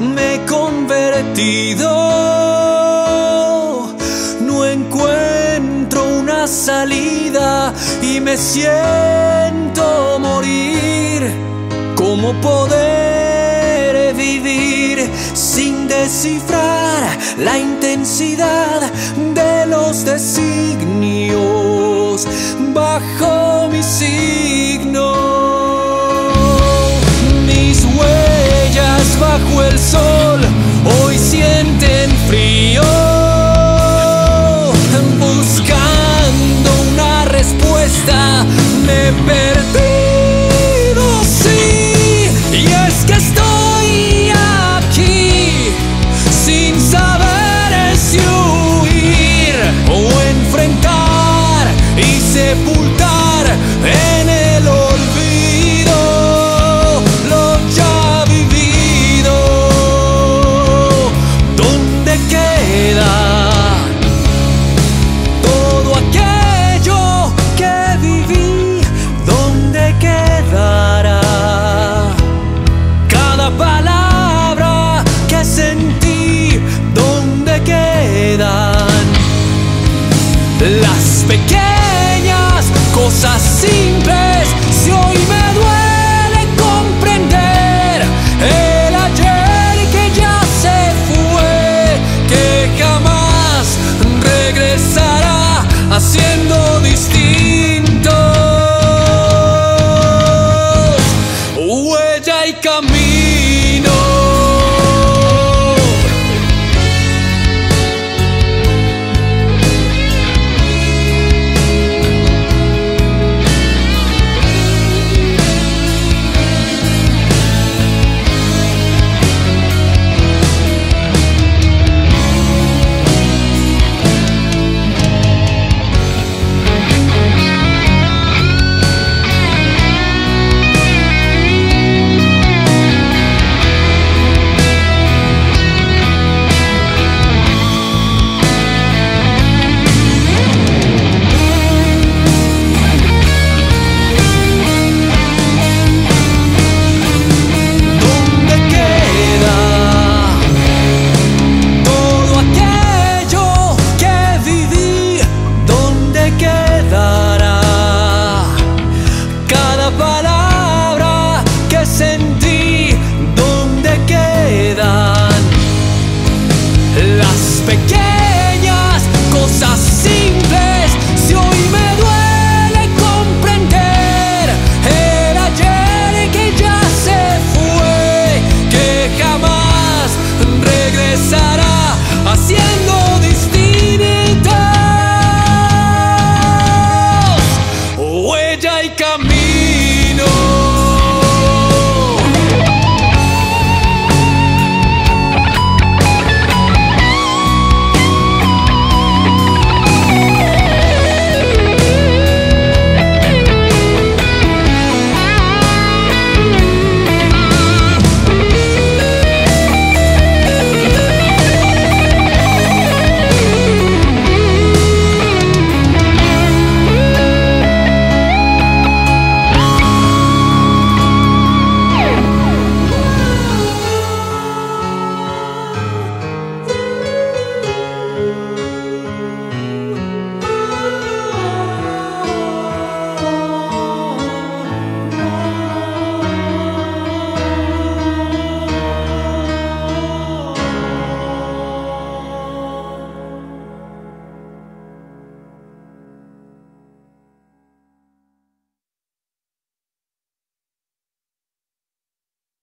me he convertido. No encuentro una salida y me siento morir. ¿Cómo poder vivir sin descifrar la intensidad? me verás.